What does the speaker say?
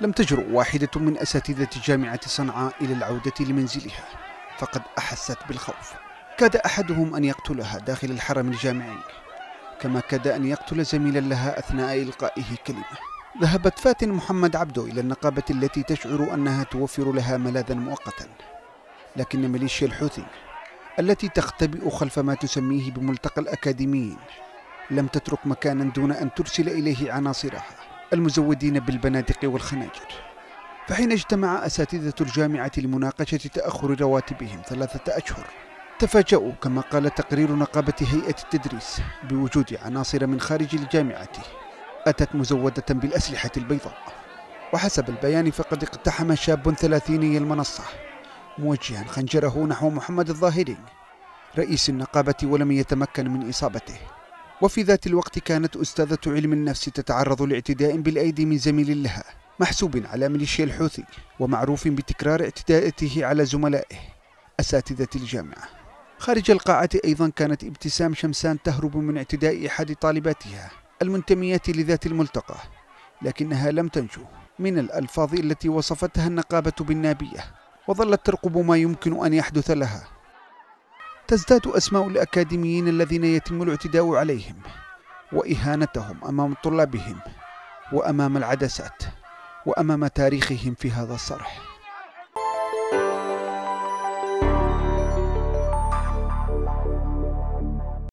لم تجرؤ واحدة من أساتذة جامعة صنعاء إلى العودة لمنزلها فقد أحست بالخوف. كاد أحدهم أن يقتلها داخل الحرم الجامعي كما كاد أن يقتل زميلا لها أثناء إلقائه كلمة. ذهبت فاتن محمد عبدو إلى النقابة التي تشعر أنها توفر لها ملاذا مؤقتا. لكن ميليشيا الحوثي التي تختبئ خلف ما تسميه بملتقى الأكاديميين لم تترك مكانا دون أن ترسل إليه عناصرها. المزودين بالبنادق والخناجر. فحين اجتمع أساتذة الجامعة لمناقشة تأخر رواتبهم ثلاثة أشهر تفاجؤوا كما قال تقرير نقابة هيئة التدريس بوجود عناصر من خارج الجامعة. أتت مزودة بالأسلحة البيضاء. وحسب البيان فقد اقتحم شاب ثلاثيني المنصة موجها خنجره نحو محمد الظاهري رئيس النقابة ولم يتمكن من إصابته. وفي ذات الوقت كانت أستاذة علم النفس تتعرض لاعتداء بالأيدي من زميل لها محسوب على ميليشيا الحوثي ومعروف بتكرار اعتداءاته على زملائه. أساتذة الجامعة. خارج القاعة أيضا كانت ابتسام شمسان تهرب من اعتداء أحد طالباتها المنتميات لذات الملتقى لكنها لم تنجو من الألفاظ التي وصفتها النقابة بالنابية وظلت ترقب ما يمكن أن يحدث لها. تزداد أسماء الأكاديميين الذين يتم الاعتداء عليهم وإهانتهم أمام طلابهم وأمام العدسات وأمام تاريخهم في هذا الصرح.